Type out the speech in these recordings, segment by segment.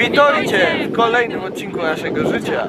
Witajcie w kolejnym odcinku naszego życia.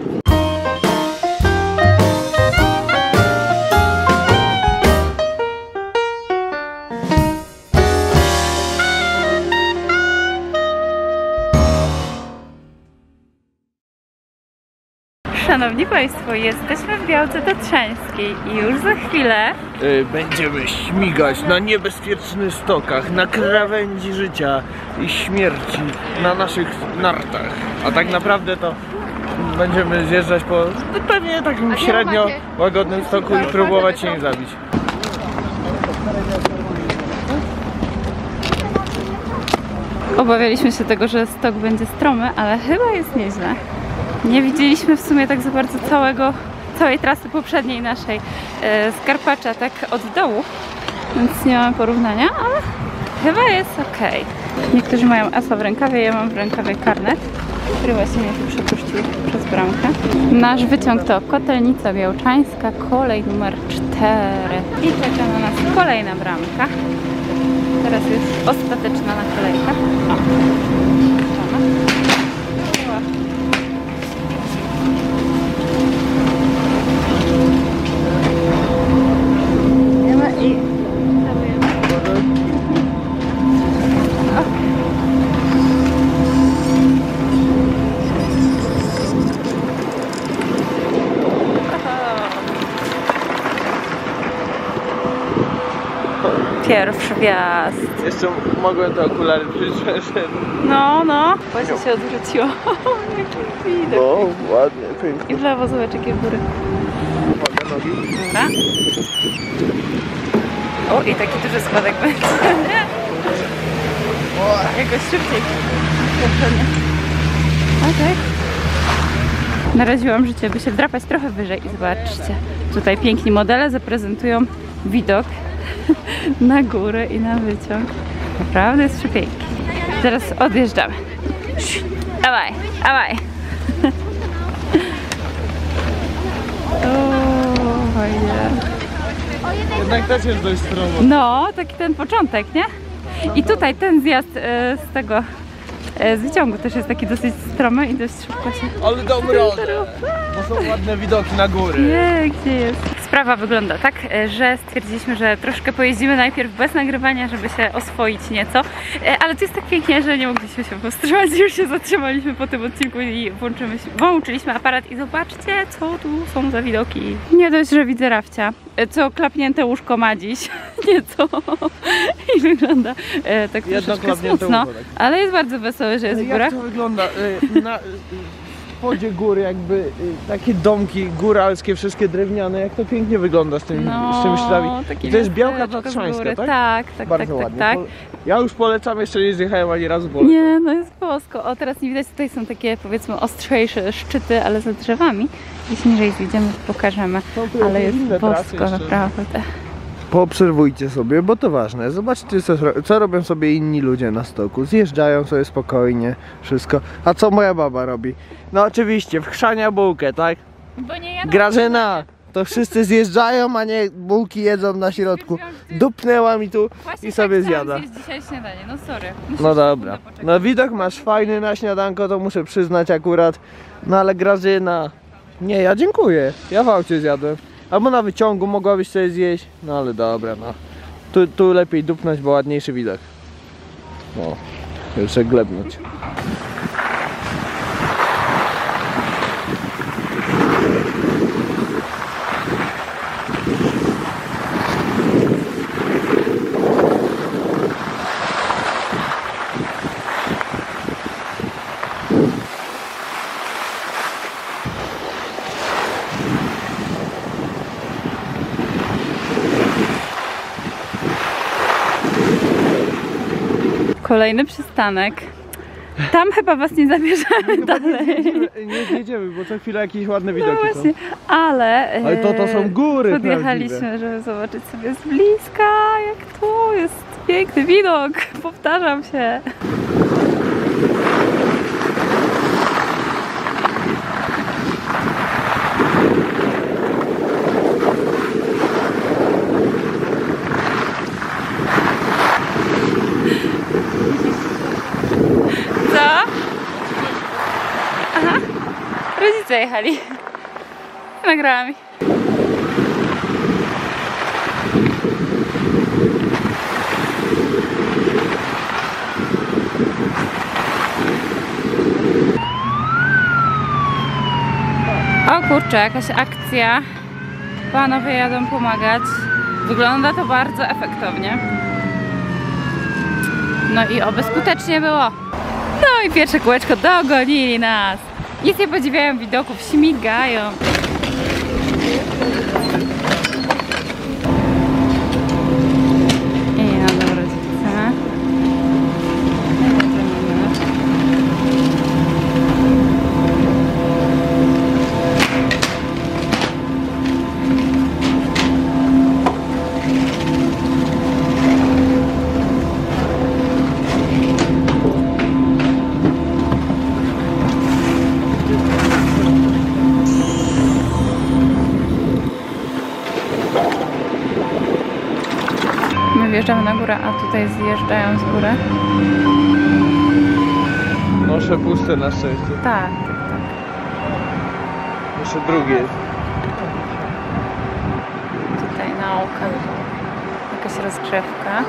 Szanowni Państwo, jesteśmy w Białce Tatrzańskiej i już za chwilę Y, Będziemy śmigać na niebezpiecznych stokach, na krawędzi życia i śmierci, na naszych nartach. A tak naprawdę to będziemy zjeżdżać po pewnie takim średnio łagodnym stoku i próbować się nie zabić. obawialiśmy się tego, że stok będzie stromy, ale chyba jest nieźle. Nie widzieliśmy w sumie tak za bardzo całego, całej trasy poprzedniej naszej e, z Karpacza tak od dołu, więc nie mamy porównania, ale chyba jest ok. Niektórzy mają asa w rękawie, ja mam w rękawie karnet, który właśnie mnie tu przepuścił przez bramkę. Nasz wyciąg to Kotelnica Białczańska, kolej numer 4 i czeka na nas kolejna bramka. Teraz jest ostateczna naklejka. O. Pierwszy wjazd. Jeszcze mogłem te okulary przyjrzeć. No, no. Właśnie się odwróciło. Jaki widok. No, ładnie, pięknie. I w lewo zobacz jakie góry. Ładne nogi. Dobra. O, i taki duży spadek będzie. Jakoś szybciej. Pewnie. Okej. Naraziłam życie, by się wdrapać trochę wyżej i zobaczcie. Tutaj piękni modele zaprezentują widok na górę i na wyciąg. Naprawdę jest przepięknie. Teraz odjeżdżamy. Dawaj, dawaj. O, fajnie. Jednak też jest dość stromo. No, taki ten początek, nie? I tutaj ten zjazd e, z tego e, z wyciągu też jest taki dosyć stromy i dość szybko się. Ale radę, bo są ładne widoki na góry. Nie, gdzie jest? Sprawa wygląda tak, e, że stwierdziliśmy, że troszkę pojeździmy najpierw bez nagrywania, żeby się oswoić nieco, E, ale to jest tak pięknie, że nie mogliśmy się powstrzymać, już się zatrzymaliśmy po tym odcinku i włączymy, włączyliśmy aparat i zobaczcie, co tu są za widoki. Nie dość, że widzę rafcia, e, co klapnięte łóżko ma dziś, nieco i wygląda tak Jedno troszeczkę smutno, tak. ale jest bardzo wesoły, że jest w górach. Jak to wygląda? Na, spodzie góry jakby y, takie domki góralskie, wszystkie drewniane, jak to pięknie wygląda z tym, z tym śladami. No, takie I to jest Białka z Tatrzańska, góry. tak? Tak, tak, Bardzo tak, ładnie. tak, tak. Ja już polecam, jeszcze nie zjechałem ani razu, bo Nie, no jest bosko. O, teraz nie widać, tutaj są takie powiedzmy ostrzejsze szczyty, ale za drzewami. Jeśli niżej zjedziemy, to pokażemy. Ale jest bosko, naprawdę. Poobserwujcie sobie, bo to ważne. Zobaczcie, co, co robią sobie inni ludzie na stoku. Zjeżdżają sobie spokojnie, wszystko. A co moja baba robi? No oczywiście, wchrzania bułkę, tak? Bo nie jadą. Grażyna! To wszyscy zjeżdżają, a nie bułki jedzą na środku. Dupnęła mi tu Właśnie i sobie tak zjada. Jest dzisiaj śniadanie, no sorry. Musisz No dobra. No widok masz fajny na śniadanko, to muszę przyznać akurat. No ale Grażyna... Nie, ja dziękuję. Ja w aucie zjadłem. Albo na wyciągu mogłabyś sobie zjeść. No ale dobra, no. Tu, tu lepiej dupnąć, bo ładniejszy widok. O, jeszcze glebnąć. Kolejny przystanek. Tam chyba was nie zabierzemy dalej. Nie zjedziemy, bo co chwilę jakieś ładne No widoki są. właśnie, ale... Ale to- to są e, góry Podjechaliśmy, prawdziwe. żeby zobaczyć sobie z bliska, jak tu jest piękny widok. Powtarzam się. Co? aha. Rodzice jechali. Nagrałam ich. O kurczę, jakaś akcja. Panowie jadą pomagać. Wygląda to bardzo efektownie. No i oby skutecznie było. No i pierwsze kółeczko dogonili nas. Nic nie podziwiają widoków, śmigają. Tutaj zjeżdżają z góry. Noszę puste na szczęście. Tak, tak, tak. Jeszcze drugie. Tutaj nauka. Jakaś rozgrzewka.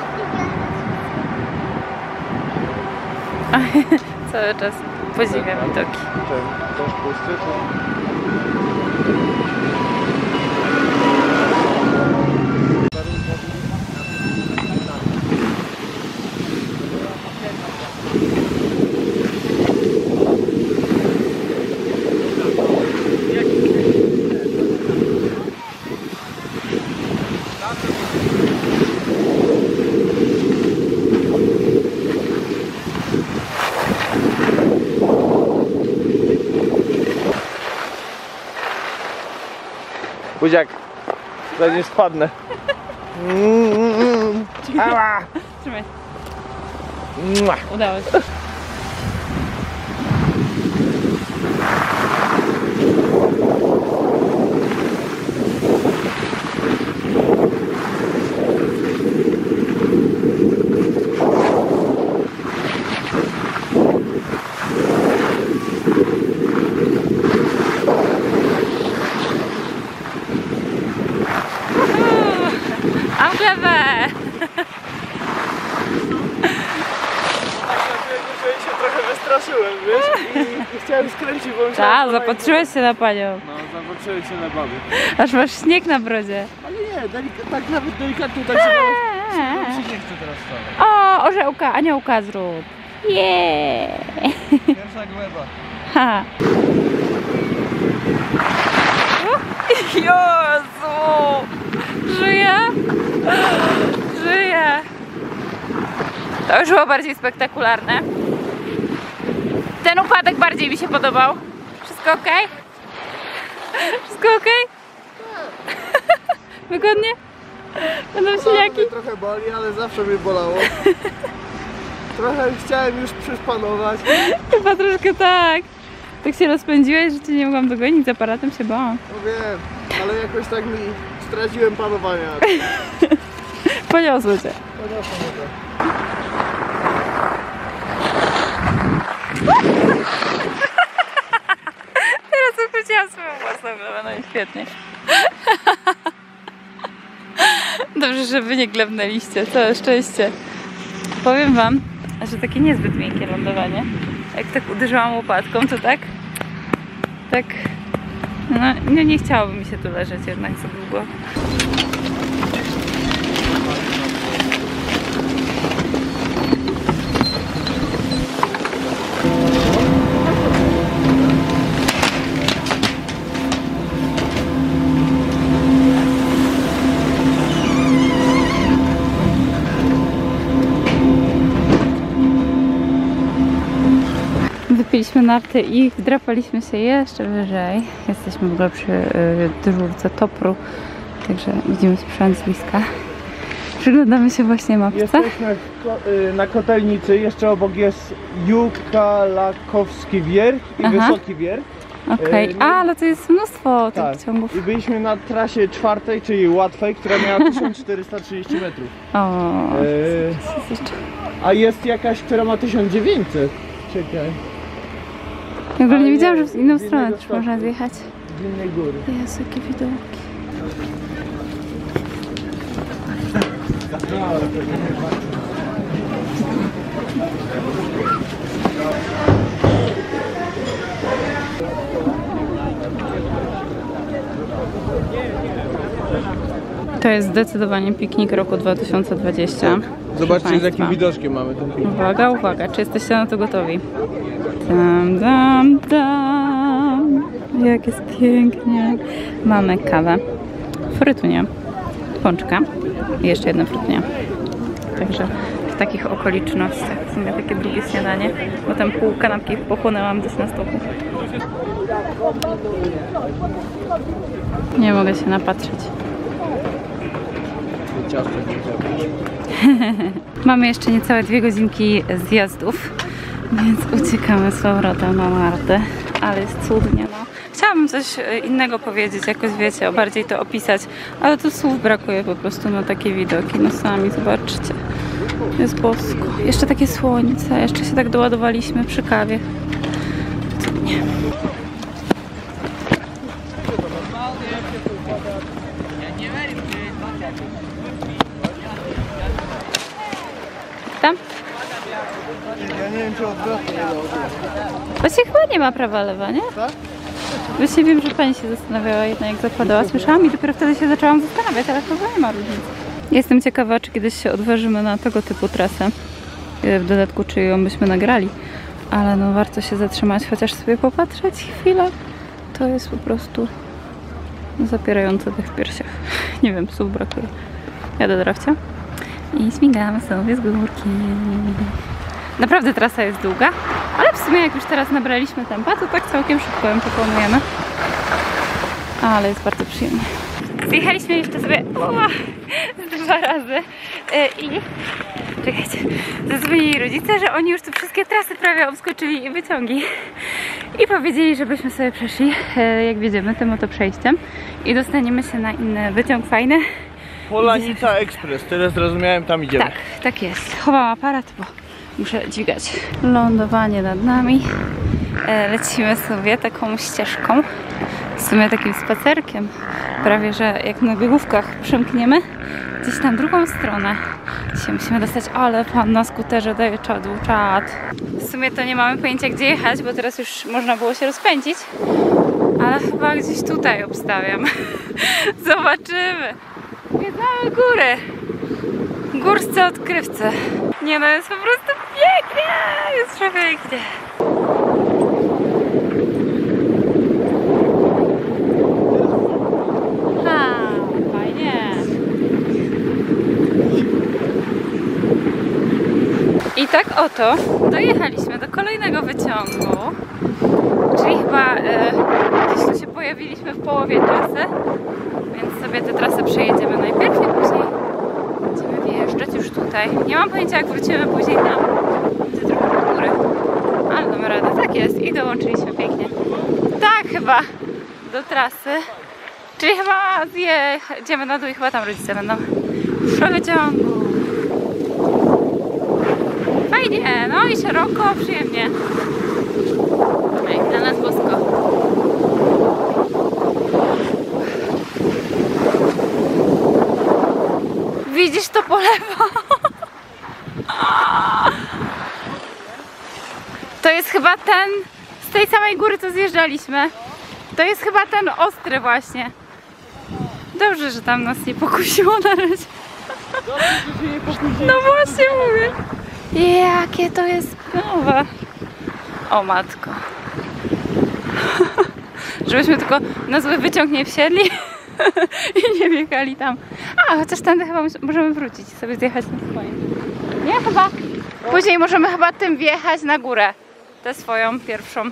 Cały czas podziwiam widoki. Ten też pusty, to... Buziak, zanim spadnę. Mm, Ała! Trzymaj, udało się. Mam glebę! Ja się trochę wystraszyłem, wiesz? I, i chciałem skręcić, bo myślałem, Tak, że- zapatrzyłeś się na panią. No, zapatrzyłem się na baby. Aż masz śnieg na brodzie. Ale nie, delika- tak nawet delikatnie tak się się nie chce teraz stać. O, orzełka, aniołka zrób. Jeee! Pierwsza gleba. Ha. Jezu! Żyję? Żyję! To już było bardziej spektakularne. Ten upadek bardziej mi się podobał. Wszystko ok? Wszystko ok? Wygodnie? Będą siniaki? mnie trochę boli, ale zawsze mnie bolało. Trochę chciałem już przyszpanować. Chyba troszkę tak. Tak się rozpędziłeś, że cię nie mogłam dogonić, z aparatem się bałam. No wiem, ale jakoś tak mi straciłem panowania. Poniosło cię. Poniosło mnie to. Teraz uchwyciłam swoją własną glebę, no i świetnie. Dobrze, że wy nie glebnęliście, całe szczęście. Powiem wam, że takie niezbyt miękkie lądowanie. Jak tak uderzyłam łopatką, to tak, tak, no, no nie chciałoby mi się tu leżeć jednak za długo. Wypiliśmy narty i wdrapaliśmy się jeszcze wyżej. Jesteśmy w ogóle przy y, dyżurce Topru, także widzimy sprzęt z bliska. Przyglądamy się właśnie mapce. Jesteśmy w y, na kotelnicy, jeszcze obok jest Jukalakowski Wierch i Aha. Wysoki Wierch. Okej, y, no- A, ale to jest mnóstwo tych Tak. ciągów. I byliśmy na trasie czwartej, czyli łatwej, która miała 1430 metrów. O, jeszcze- a jest jakaś, która ma 1900. Czekaj. Ja w ogóle nie wiedziałam, że w inną z stronę też można zjechać. Z innej góry. Jezu, jakie widoki. To jest zdecydowanie piknik roku 2020. Zobaczcie z jakim widoczkiem mamy ten film. Uwaga, uwaga, czy jesteście na to gotowi? Tam, tam, tam. Jak jest pięknie. Mamy kawę, frytunię, pączka i jeszcze jedno frytunię. Także w takich okolicznościach w sumie takie drugie śniadanie, bo tam pół kanapki pochłonęłam gdzieś na stoku. Nie mogę się napatrzeć. Mamy jeszcze niecałe dwie godzinki zjazdów, więc uciekamy z powrotem na Martę, ale jest cudnie, no. Chciałabym coś e, innego powiedzieć, jakoś wiecie, bardziej to opisać, ale tu słów brakuje po prostu na takie widoki, no sami zobaczcie. Jest bosko. Jeszcze takie słońce, jeszcze się tak doładowaliśmy przy kawie. Cudnie. Tam? Ja nie wiem czy odwrotnie. Właśnie chyba nie ma prawa lewa, nie? Tak? Właśnie wiem, że pani się zastanawiała jednak jak zapadała. Słyszałam i dopiero wtedy się zaczęłam zastanawiać, ale chyba nie ma różnicy. Jestem ciekawa, czy kiedyś się odważymy na tego typu trasę. E, W dodatku, czy ją byśmy nagrali. Ale no warto się zatrzymać, chociaż sobie popatrzeć chwilę. To jest po prostu zapierające dech w piersiach. Nie wiem, słów brakuje. Jadę do Rafcia i śmigamy sobie z górki. Naprawdę trasa jest długa, ale w sumie jak już teraz nabraliśmy tempa, to tak całkiem szybko ją pokonujemy. Ale jest bardzo przyjemnie. Zjechaliśmy jeszcze sobie ua, dwa razy e, i czekajcie, zadzwonili rodzice, że oni już tu wszystkie trasy prawie obskoczyli i wyciągi. I powiedzieli, żebyśmy sobie przeszli, e, jak wiedziemy, tym oto przejściem i dostaniemy się na inny wyciąg fajny. Polanica Express, tyle zrozumiałem, tam idziemy. Tak, tak jest. Chowam aparat, bo muszę dźwigać. Lądowanie nad nami. E, Lecimy sobie taką ścieżką. W sumie takim spacerkiem. Prawie, że jak na biegówkach przemkniemy gdzieś tam drugą stronę. Dzisiaj musimy dostać, ale pan na skuterze daje czadu, czad. W sumie to nie mamy pojęcia gdzie jechać, bo teraz już można było się rozpędzić. Ale chyba gdzieś tutaj obstawiam. Zobaczymy. Zwiedzamy góry górscy odkrywcy. Nie no, jest po prostu pięknie! Jest przepięknie. I tak oto dojechaliśmy do kolejnego wyciągu. Czyli chyba e, gdzieś tu się pojawiliśmy w połowie trasy, więc sobie tę trasę przejedziemy najpierw i później Będziemy wjeżdżać już tutaj. Nie mam pojęcia jak wrócimy później tam. Będzie trochę do góry. Ale damy radę. Tak jest. I dołączyliśmy pięknie. Tak chyba. Do trasy. Czyli chyba zjedziemy na dół i chyba tam rodzice będą. Przy wyciągu. Fajnie. No i szeroko, przyjemnie. Jak dla nas bosko. Widzisz to po lewo? To jest chyba ten z tej samej góry, co zjeżdżaliśmy. To jest chyba ten ostry właśnie. Dobrze, że tam nas nie pokusiło na razie. No właśnie mówię. Jakie to jest nowe. O matko. Żebyśmy tylko na zły wyciąg nie wsiedli i nie wjechali tam. A, chociaż tędy chyba możemy wrócić i sobie zjechać na swoje. Nie, chyba. Później możemy chyba tym wjechać na górę. Tę swoją pierwszą.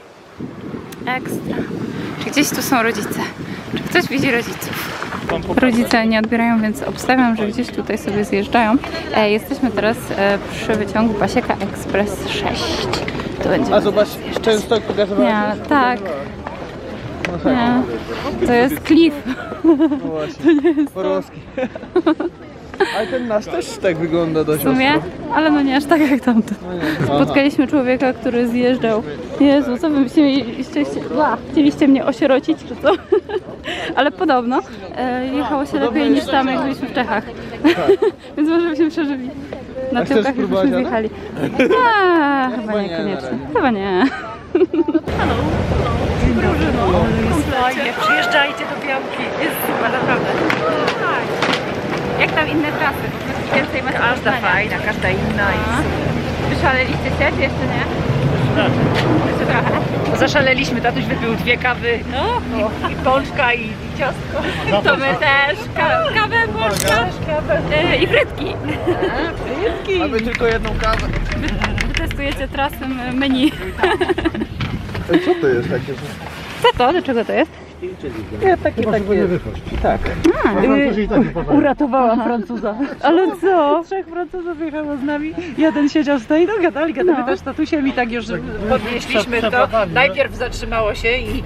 Ekstra. Czy gdzieś tu są rodzice? Czy ktoś widzi rodziców? Rodzice nie odbierają, więc obstawiam, że gdzieś tutaj sobie zjeżdżają. E, jesteśmy teraz e, przy wyciągu Pasieka Express 6. To będzie. A zobacz, często pokazywałem. Nie, tak. No tak, Nie. To jest klif. no właśnie. Porowski. Ale ten nasz też tak wygląda dość W sumie, ale no nie aż tak jak tamten. Spotkaliśmy człowieka, który zjeżdżał. Jezu, co wy Ła, chcieliście mnie osierocić, czy co? Ale podobno e, jechało się lepiej niż tam, jak byliśmy w Czechach. Więc może byśmy przeżyli. Na tyłkach spróbować, byśmy zjechali. A, chyba Chyba nie, niekoniecznie. Chyba nie. Fajnie, przyjeżdżajcie do Białki. Jest super, naprawdę. Jak tam inne trasy? Bo Więcej macie Każda fajna, każda inna. i- Wyszaleliście się, czy jeszcze nie? Jeszcze trochę. No, Zaszaleliśmy, tatuś wypił dwie kawy No, i pączka i, i ciastko. to my też. Ka kawę, polska e, i frytki. Mamy tylko jedną kawę. Testujecie trasę menu. Co to jest takie? Co to? Do czego to jest? Nie, takie, takie. Tak. Uratowałam Francuza. Ale co? Trzech Francuzów jechało z nami. Jeden siedział z tej, no gadali, gadali No. też z tatusiem i tak już podnieśliśmy to. Najpierw zatrzymało się i yy,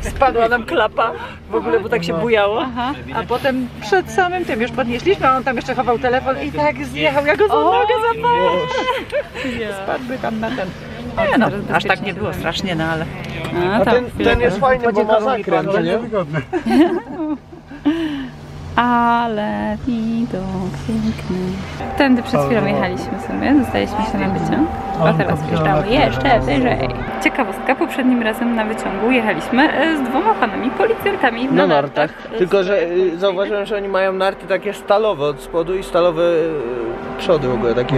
spadła nam klapa w ogóle, bo tak się bujało. Aha. A potem przed samym tym już podnieśliśmy, a on tam jeszcze chował telefon i tak zjechał, ja go za nogę zapałem. Spadły tam na ten. Nie no, aż tak nie było strasznie, no ale... A, A tam ten, ten jest fajny, bo ma zakręt, nie? Ale widok piękny. Tędy przed chwilą jechaliśmy sobie, dostaliśmy się na wyciąg, a teraz wjeżdżamy jeszcze wyżej. Ciekawostka, poprzednim razem na wyciągu jechaliśmy e, z dwoma panami policjantami na, Na nartach. Tylko, że y, zauważyłem, że oni mają narty takie stalowe od spodu i stalowe y, przody w ogóle, takie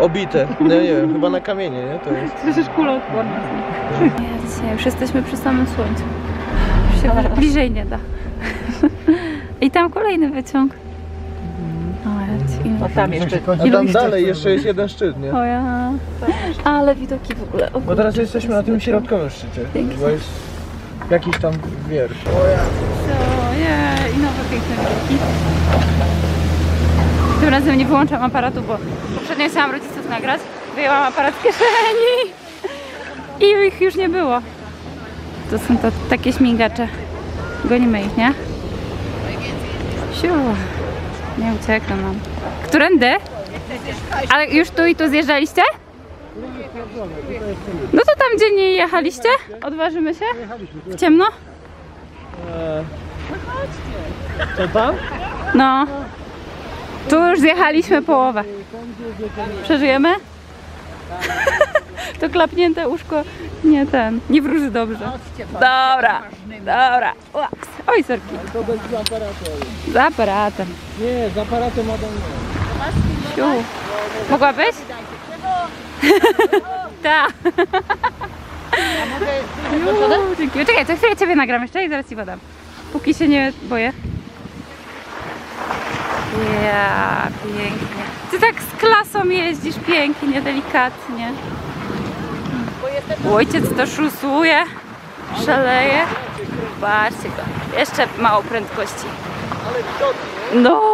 obite. No nie wiem, chyba na kamienie, nie? To jest. Przecież kuloodporne są. Dzisiaj już jesteśmy przy samym słońcu. Już się bliżej nie da. I tam kolejny wyciąg. O, ja ci- No tam jeszcze... A tam dalej jeszcze jest jeden szczyt, nie? O ja. Ale widoki w ogóle. O, Bo teraz jesteśmy na tym środkowym szczycie. Pięknie. Bo jest jakiś tam wiersz. co, je, i nowe piękne widoki. Tym razem nie wyłączam aparatu, bo poprzednio chciałam rodziców nagrać. Wyjęłam aparat z kieszeni i ich już nie było. To są to takie śmigacze. Gonimy ich, nie? Siu. Nie uciekną nam. Którędy? Ale już tu i tu zjeżdżaliście? No to tam, gdzie nie jechaliście? Odważymy się? W ciemno? Co tam? No. Tu już zjechaliśmy połowę. Przeżyjemy? To klapnięte łóżko nie ten, nie wróży dobrze. Dobra, dobra. Oj, sorki. To bez aparatu. Z aparatem. Nie, z aparatem. Siu. Mogłabyś? Tak. Dzięki. Czekaj, co chwilę Ciebie nagram jeszcze i zaraz Ci podam. Póki się nie boję. Ja, pięknie. Ty tak z klasą jeździsz pięknie, delikatnie. Ojciec to szusuje, szaleje. Patrzcie go. Jeszcze mało prędkości. No!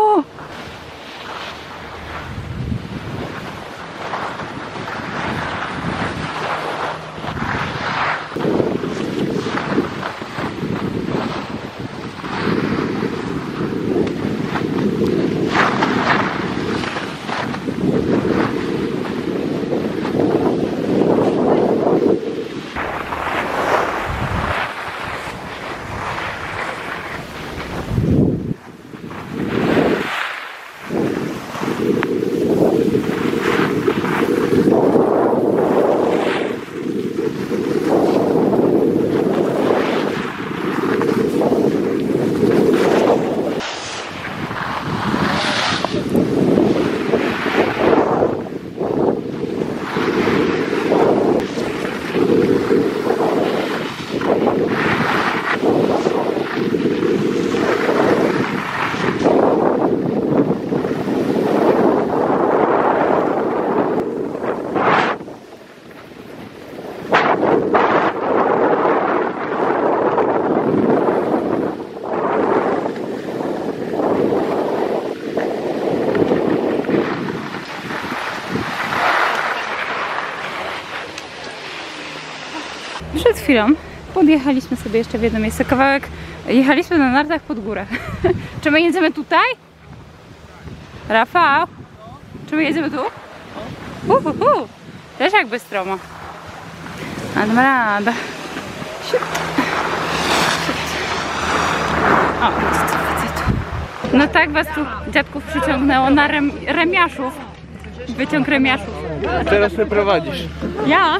Przed chwilą podjechaliśmy sobie jeszcze w jedno miejsce. Kawałek jechaliśmy na nartach pod górę. Czy my jedziemy tutaj? Rafał, czy my jedziemy tu? Uhuhu. Też jakby stromo. A dam radę. Siup. Siup. O. No tak was tu dziadków przyciągnęło na rem, remiaszów. Wyciąg remiaszów. Teraz mnie prowadzisz. Ja?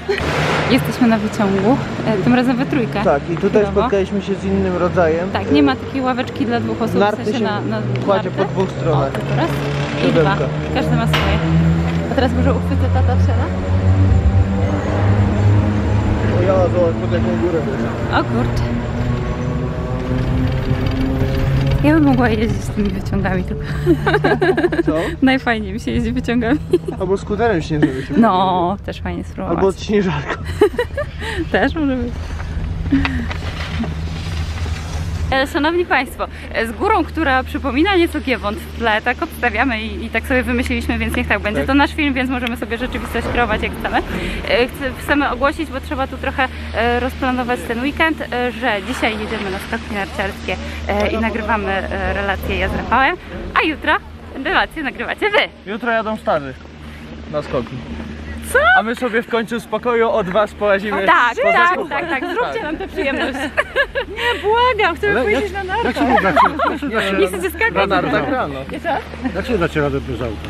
Jesteśmy na wyciągu, e, tym razem we trójkę. Tak, i tutaj Brawo. spotkaliśmy się z innym rodzajem. Tak, nie ma takiej ławeczki dla dwóch osób, Narty w sensie się na, na kładzie po dwóch stronach. To raz i Siódemka. dwa. Każdy ma swoje. A teraz może uchwycę tata wsiada? O ja, zobacz, pod jaką górę O kurczę. Ja bym mogła jeździć z tymi wyciągami tylko. Co? Najfajniej mi się jeździ wyciągami. Albo skuterem się No, też fajnie spróbować. Albo od śnieżarką. Też może być. E, Szanowni Państwo, e, z górą, która przypomina nieco Giewont w tle, tak odstawiamy i, i tak sobie wymyśliliśmy, więc niech tak będzie. Tak. To nasz film, więc możemy sobie rzeczywistość kreować jak chcemy. E, chcemy ogłosić, bo trzeba tu trochę rozplanować ten weekend, że dzisiaj jedziemy na skoki narciarskie i nagrywamy relacje ja z Rafałem, a jutro relacje nagrywacie Wy. Jutro jadą stary na skoki. Co? A my sobie w końcu spokoju od was połazimy. Tak, po tak, tak, tak, zróbcie nam tę przyjemność. Błagam, chcemy powiedzieć na nartach. Jak się nie dacie, Nie chcecie Na skakać? nartach rano. jak się dacie radę bez auta?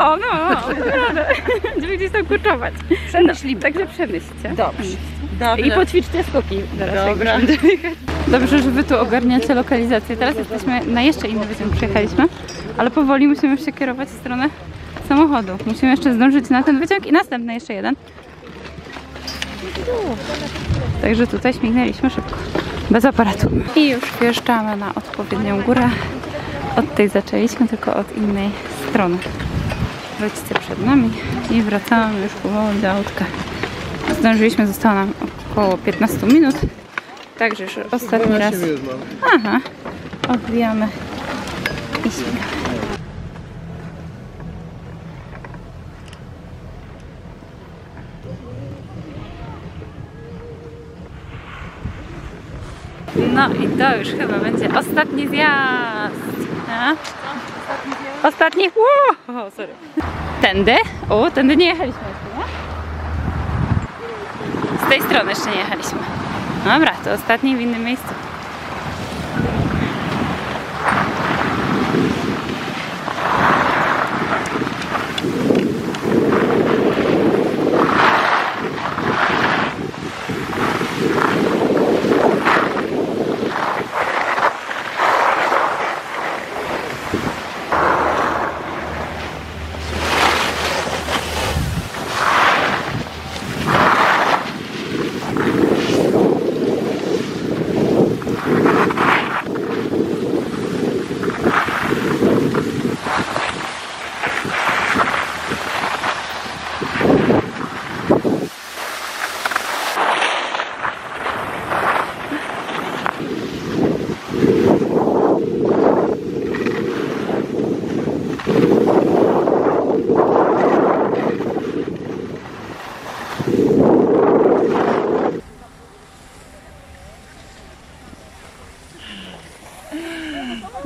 O, no, no, naprawdę. Będziemy gdzieś tam kurczować. Przemyślimy. Także przemyślcie. Dobrze. Dobrze. I poćwiczcie skoki Dobra. Dobrze, że wy tu ogarniacie lokalizację. Teraz jesteśmy na jeszcze inny wyciąg przyjechaliśmy, ale powoli musimy już się kierować w stronę samochodu. Musimy jeszcze zdążyć na ten wyciąg i następny jeszcze jeden. Także tutaj śmignęliśmy szybko, bez aparatu. I już wjeżdżamy na odpowiednią górę. Od tej zaczęliśmy, tylko od innej strony. Rodzice przed nami i wracamy już powoli do autka. Zdążyliśmy, zostało nam około 15 minut. Także już ostatni raz. Aha, odbijamy i śmigamy. No i to już chyba będzie ostatni zjazd. A? Ostatni? Wow, o, sorry. Tędy? O, tędy nie jechaliśmy jeszcze, nie? Z tej strony jeszcze nie jechaliśmy. Dobra, to ostatni w innym miejscu.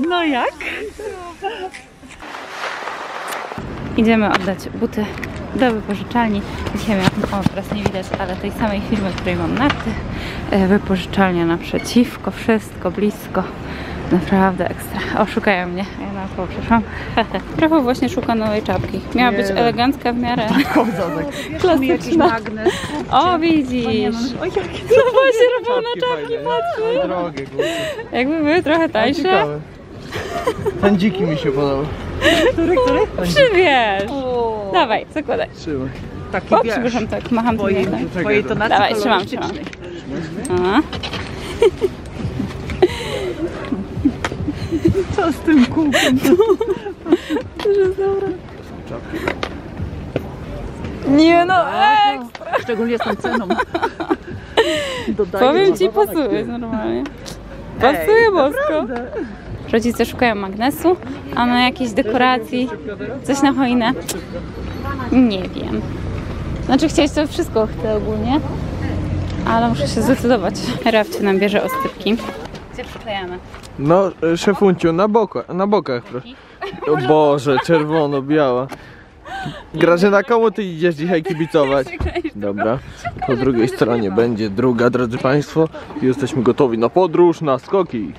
No jak? Idziemy oddać buty do wypożyczalni. Dzisiaj miałam, o teraz nie widać, ale tej samej firmy, której mam narty. E, Wypożyczalnia naprzeciwko, wszystko blisko. Naprawdę ekstra. O, szukają mnie. a Ja naokoło przeszłam. Trochę właśnie szuka nowej czapki. Miała Nie być no. elegancka w miarę jakiś klasyczna. O, widzisz. O, jakie No właśnie, na czapki patrzy. Drogie. Jakby były trochę tańsze. ciekawe. Ten dziki mi się podobał. Który, który? Przybierz. Dawaj, zakładaj. Trzymaj. Taki O, przepraszam, tak, macham twojej, językiem. twojej tonacji Dawaj, trzymam. A. Co z tym kółkiem? Nie no, ek! Szczególnie z tą ceną. Dodaję Powiem ci, pasuje normalnie. Pasuje bosko. Naprawdę. Rodzice szukają magnesu, a na jakiejś dekoracji, coś na choinę. Nie wiem. Znaczy chcieć to wszystko chcę ogólnie, ale muszę się zdecydować. Rafcie nam bierze ostypki. się przyklejamy. No, szefunciu, na, boka, na bokach, proszę. O Boże, czerwono-biała. Grażyna, komu ty idziesz dzisiaj kibicować? Dobra, po drugiej stronie będzie druga, drodzy Państwo. Jesteśmy gotowi na podróż, na skoki.